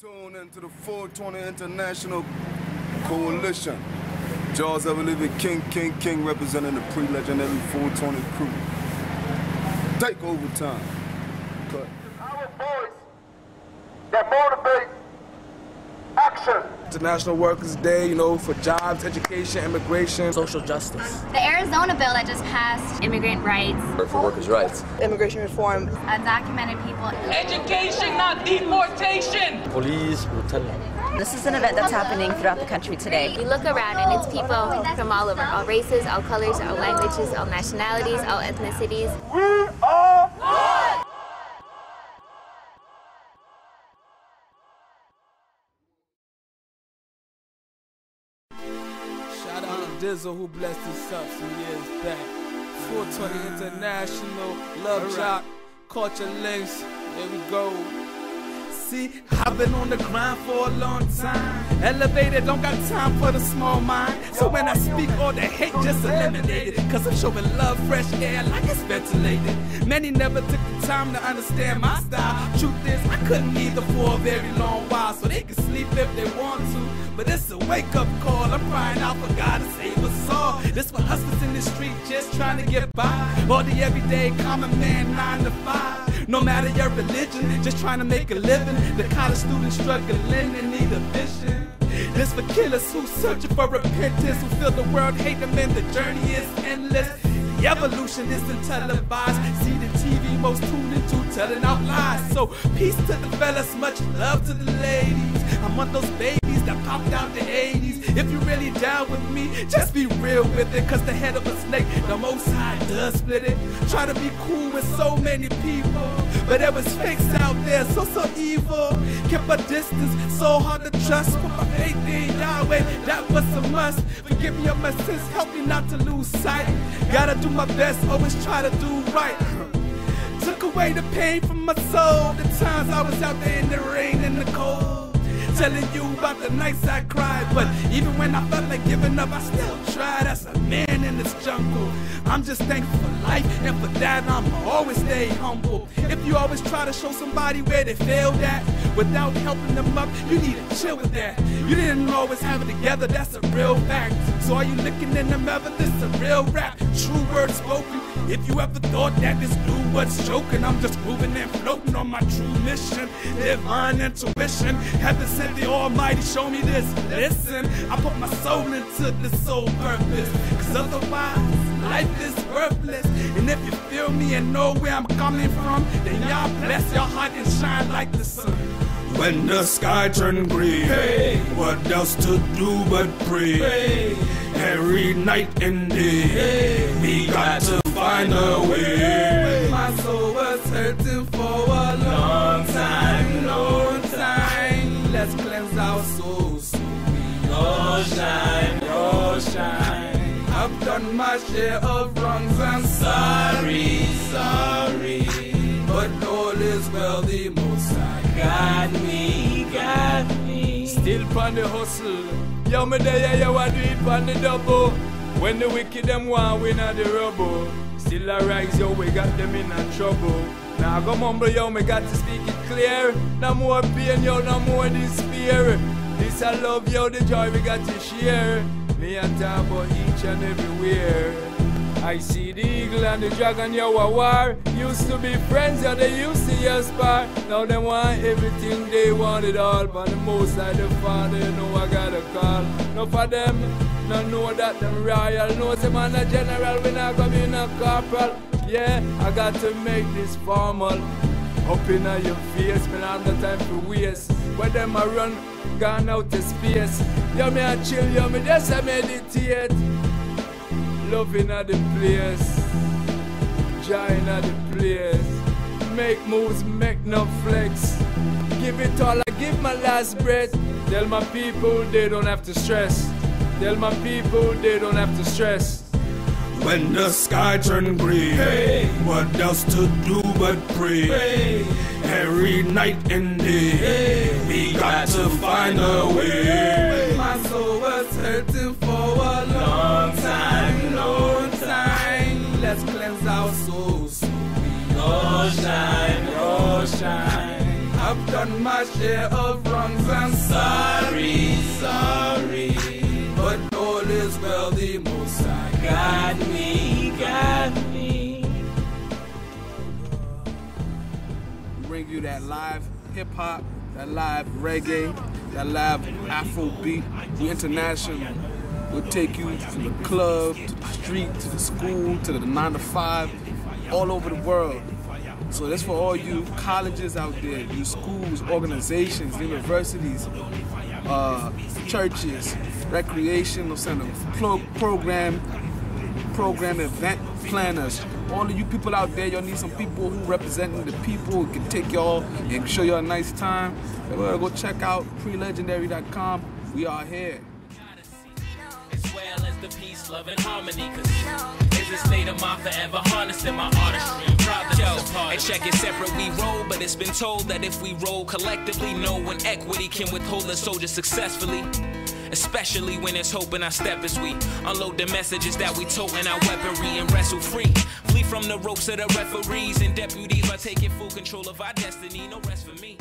Tune into the 420 International Coalition. Jaws Ever Living King, King, King, representing the pre-legendary 420 crew. Take over time. Cut. Our voice that motivates action. International Workers' Day, you know, for jobs, education, immigration, social justice. The Arizona bill that just passed, immigrant rights, For workers' rights. Immigration reform. undocumented people. Education, not deportation. Police brutality. This is an event that's happening throughout the country today. You look around and it's people from all over, all races, all colors, all languages, all nationalities, all ethnicities. We are Dizzle who blessed us up some years back. 420 International, Love Jock, Culture Links, there we go. See, I've been on the grind for a long time. Elevated, don't got time for the small mind. So when I speak, all the hate just eliminated. Cause I'm showing love, fresh air like it's ventilated. Many never took the time to understand my style. Truth is, I couldn't either for a very long while. So they can sleep if they want to. But it's a wake up call. I'm crying out for God to save us all. This for hustlers in the street just trying to get by. Or the everyday common man, nine to five. No matter your religion, just trying to make a living. The college student struggling and need a vision. This for killers who searching for repentance, who feel the world hate them and the journey is endless. The evolution isn't televised. See the TV most tuned into telling out lies. So peace to the fellas, much love to the ladies. I'm of those babies that popped out the 80s. If you really down with me, just be real with it. Cause the head of a snake, the most high does split it. Try to be cool with so many people. But there was fakes out there, so so evil. Kept a distance, so hard to trust. Put my faith in Yahweh, that was a must. Forgive me of my sins, help me not to lose sight. Gotta do my best, always try to do right. Took away the pain from my soul. The times I was out there in the rain and the cold. Telling you about the nights I cried. But even when I felt like giving up, I still tried as a man in this jungle. I'm just thankful for life, and for that, I'm always stay humble. If you always try to show somebody where they failed at without helping them up, you need to chill with that. You didn't always have it together, that's a real fact. Are you looking in the mirror? This a real rap, true words spoken. If you ever thought that this new was joking, I'm just moving and floating on my true mission. Divine intuition, heaven sent the Almighty, show me this. Listen, I put my soul into this sole purpose, cause otherwise life is worthless. And if you feel me and know where I'm coming from, then y'all bless your heart and shine like the sun. When the sky turned green, hey, what else to do but pray? Hey, every night and day, hey, we got to find a way. My soul was hurting for a long time, long time. Let's cleanse our souls all shine, all shine. I've done my share of wrongs, I'm sorry, sorry. But all is well, the most I got me, got me. Still pon the hustle. Yo, me there, yo, I do it pon the double. When the wicked them want we at the rubble. Still I rise, yo, we got them in a trouble. Now go mumble, yo, me got to speak it clear. No more pain, yo, no more despair. This I love, yo, the joy we got to share. Me and talk about each and everywhere. I see the eagle and the dragon, you a war. Used to be friends, yeah, they used to aspire. Now they want everything, they want it all. But the most side, the father, you know I got a call. No for them, no know that them royal. No, say man a general, we not come in a corporal. Yeah, I got to make this formal. Up in your face, man, I have no time to waste. When them a run, gone out to space. Yo, me a chill, yo, me just a meditate. Loving at the place, join at the place. Make moves, make no flex. Give it all, I give my last breath. Tell my people they don't have to stress. Tell my people they don't have to stress. When the sky turned green, hey, what else to do but pray? Hey, every night and day, hey, we got to find a way. My soul was hurting for a Let's cleanse our souls so we shine, all shine. I've done done my share of wrongs. I'm sorry, sorry. But all is well, the most I got me, got me. Bring you that live hip hop, that live reggae, that live Afro beat. the international. We'll take you from the club, to the street, to the school, to the nine to five, all over the world. So that's for all you colleges out there, you schools, organizations, universities, uh, churches, recreational center, pro- program, program event planners. All of you people out there, y'all need some people who representing the people who can take y'all and show y'all a nice time. Well, go check out prelegendary.com. We are here. The peace, love, and harmony. Cause it's a state of mind forever harnessing my artistry. Yo, and check it separate, we roll, but it's been told that if we roll collectively, no one equity can withhold a soldier successfully. Especially when it's hope in our step as we unload the messages that we tote in our weaponry and wrestle free. Flee from the ropes of the referees and deputies by taking full control of our destiny. No rest for me.